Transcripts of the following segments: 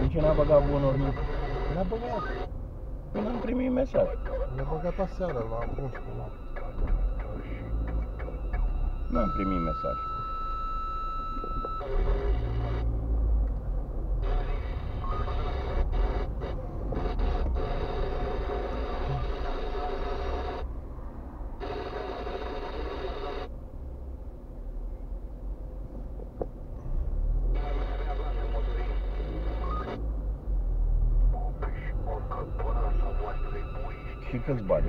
De ce n-a băgat bunuri nici? Ne-a băgat. Până am primit mesaj. Ne-a băgat aseară la 11. la- N-am primit mesaj. Și câți bani?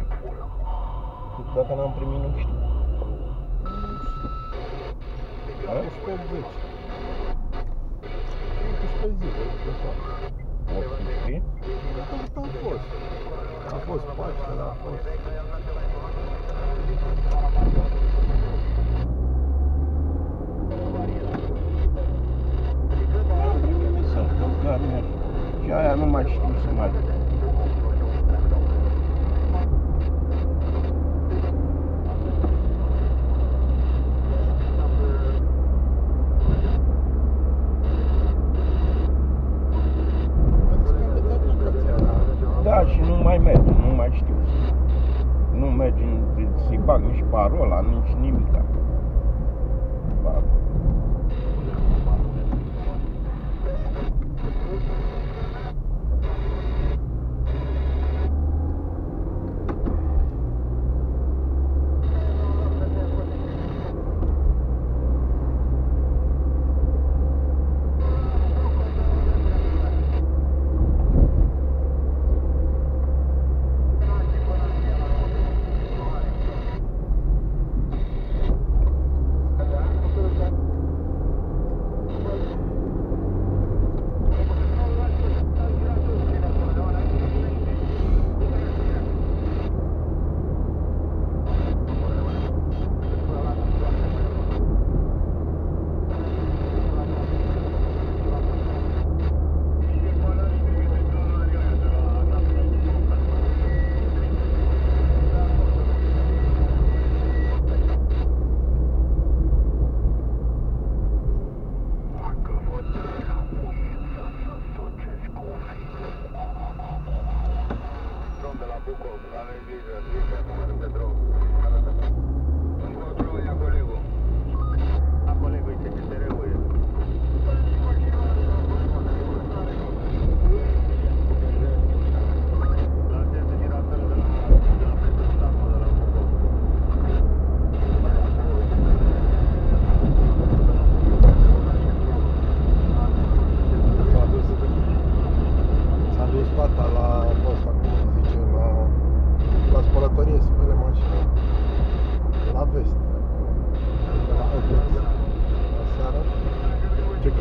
Dacă n-am primit, nu știu. A? 18. 18 zile. de fapt. 18? Atât a fost. A fost Paștele, a fost... Am primit mesaj, că Garner. Și aia nu mai știu să mai... Vedeți că aveți aplicația. Da, și nu mai merge, nu mai știu. Nu merge să-i bag nici parola, nici nimica. Ba,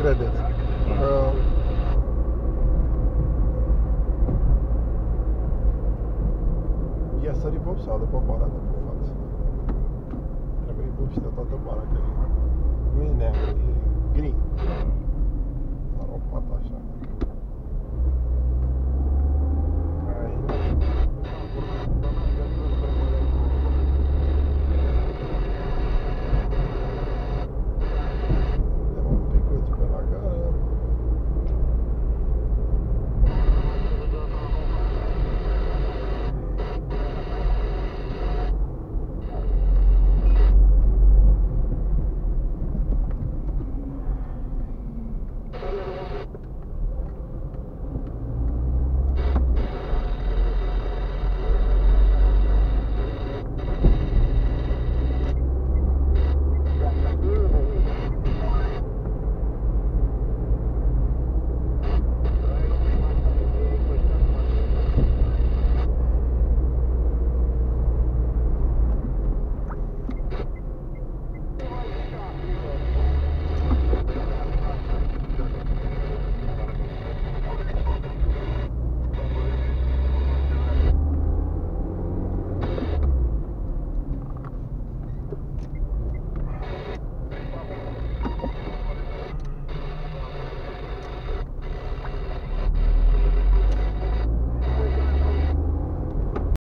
credeți? Că i-a sărit vopseaua de pe bara de pe față. Trebuie vopsită toată bara, că